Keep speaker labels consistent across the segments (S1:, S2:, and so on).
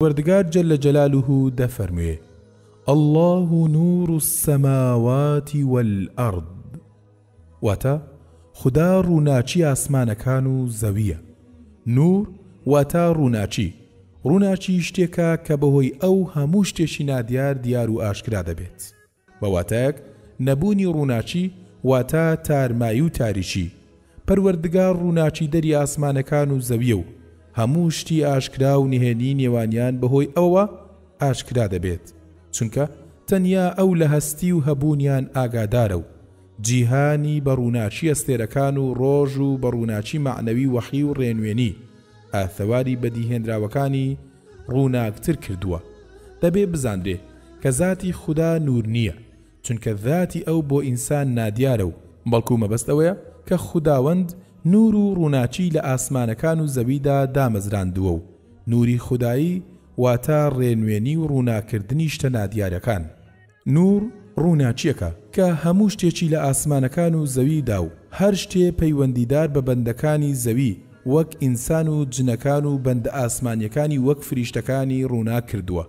S1: پەروەردگار جل جلالە دەفەرموێ، اللە نور السماوات والارض، واتە، خودا ڕووناکی ئاسمانەکان و زەوییە، نور واتە ڕووناکی، ڕووناکی شتێکە کە بەهۆی ئەو هەموو شتێکی نادیار دیار و ئاشکرا دەبێت، بە واتایەک نەبوونی ڕووناکی واتە تارمایی و تاریکی، پەروەردگار ڕووناکیدەری ئاسمانەکان و زەویە و هەموو شتی ئاشکرا و نهێنی نێوانیان بەهۆی ئەوەوە ئاشکرا دەبێت چونکە تەنیا ئەو لە هەستی و هەبوونیان ئاگادارە و جیهانی بە ڕووناکی ئەستێرەکان و ڕۆژ و بە ڕووناکی مەعنەوی وەحی و ڕێنوێنی ئاسەواری بەدیهێنراوەکانی ڕووناکتر کردووە، دەبێ بزانرێ کە زاتی خودا نوور نییە، چونکە زاتی ئەو بۆ ئینسان نادیارە و بەڵکوو مەبەست ئەوەیە کە خوداوەند نوور و ڕووناکی لە ئاسمانەکان و زەویدا دامەزراندووە و نووری خودایی واتە ڕێنوێنی و ڕووناکردنی شتە نادیارەکان نوور ڕووناکییەکە کە هەموو شتێکی لە ئاسمانەکان و زەویدا و هەر شتێ پەیوەندیدار بە بەندەکانی زەوی وەک ئینسان و جنەکان و بەندە ئاسمانییەکانی وەک فریشتەکانی ڕووناک کردووە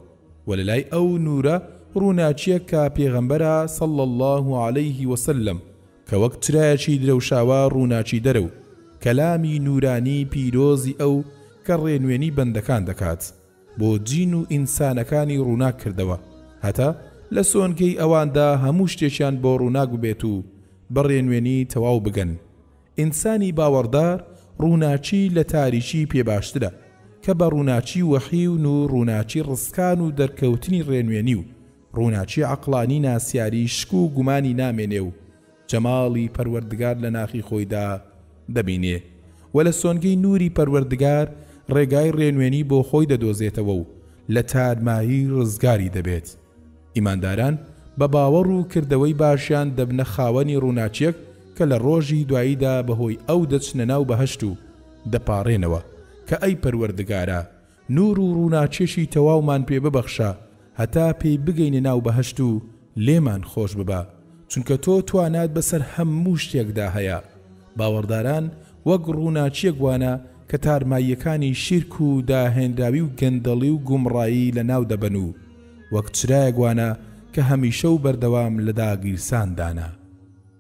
S1: و لەلای ئەو نوورە ڕووناکییە کە پێغەمبەرە صلی اللە علیه وسلم کە وەک چرایەکی درەوشاوە ڕووناکیدەرە و کەلامی نوورانی پیرۆزی ئەو کە ڕێنوێنی بەندەکان دەکات. بۆ جین و ئینسانەکانی ڕووناک کردەوە هەتا لە سۆنگەی ئەواندا هەموو شتێکیان بۆ ڕووناک ببێت و بە ڕێنوێنی تەواو بگەن ئینسانی باوەڕدار ڕووناکی لە تاریکی پێ باشترە کە بە ڕووناکی وەحیون و ڕووناکی ڕزکان و دەرکەوتنی ڕێنوێنی و ڕووناکی عەقڵانی ناسیاری شک و گومانی نامێنێ و جەماڵی پەروەردگار لە ناخی خۆیدا دەبینێ و لە سۆنگەی نووری پەروەردگار ڕێگای ڕێنوێنی بۆ خۆی دەدۆزێتەوە و لە تارمایی ڕزگاری دەبێت. ئیمانداران بە باوەڕ و کردەوەی باشیان دەبنە خاوەنی ڕووناکییەک کە لە ڕۆژی دواییدا بەهۆی ئەو دەچنە ناو بەهەشت و دەپاڕێنەوە کە ئەی پەروەردگارا نور و ڕووناچێکی تەواومان پێ ببەخشە هەتا پێی بگەینە ناو بەهەشت و لێمان خۆش ببە چونکە تۆ توانات بەسەر هەموو شتێکدا هەیە باوەڕداران وەک ڕووناچیەک وانە کە تارماییەکانی شیرک و داهێنراوی و گەندەڵی و گومڕایی لەناو دەبەن و وەک چرایەک وانە کە هەمیشە و بەردەوام لە داگیرساندانە.